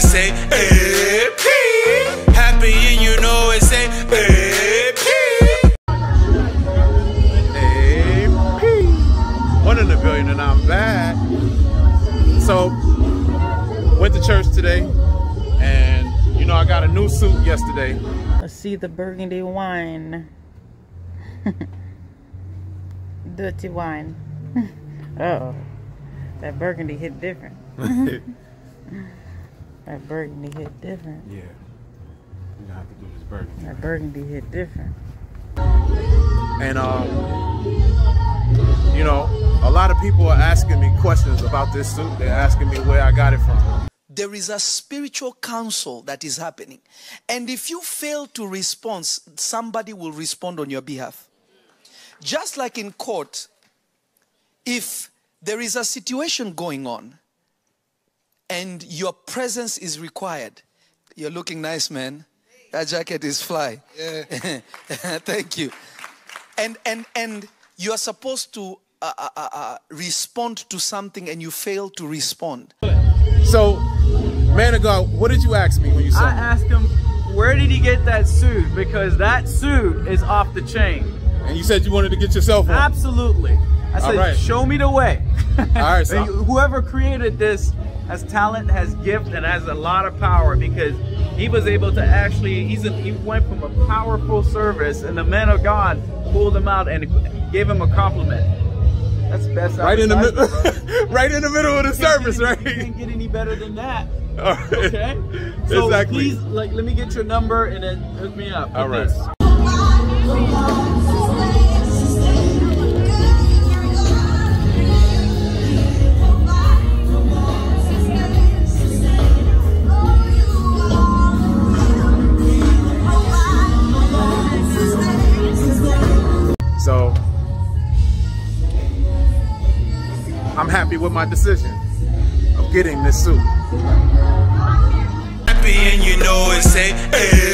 it's say AP. Happy and you know it's say AP. AP. One in a billion and I'm bad. So, went to church today and you know I got a new suit yesterday. Let's see the burgundy wine. Dirty wine. uh oh. That burgundy hit different. that burgundy hit different. Yeah. We're gonna have to do this burgundy. That burgundy hit different. And um, you know, a lot of people are asking me questions about this suit. They're asking me where I got it from. There is a spiritual counsel that is happening. And if you fail to respond, somebody will respond on your behalf. Just like in court, if there is a situation going on and your presence is required, you're looking nice, man. That jacket is fly. Yeah. Thank you. And and and you are supposed to uh, uh, uh, uh, respond to something, and you fail to respond. So, man of God, what did you ask me when you saw I me? asked him, where did he get that suit? Because that suit is off the chain. And you said you wanted to get yourself on. Absolutely. I said, right. show me the way. All right, so- whoever created this has talent, has gift, and has a lot of power because he was able to actually, he's a, he went from a powerful service and the man of God pulled him out and gave him a compliment. That's the best Right in the middle, right in the middle of the service, You right? can't get any better than that. Right. Okay? So exactly. please, like, let me get your number and then hook me up. All right. this. So I'm happy with my decision of getting this suit. Happy and you know AP.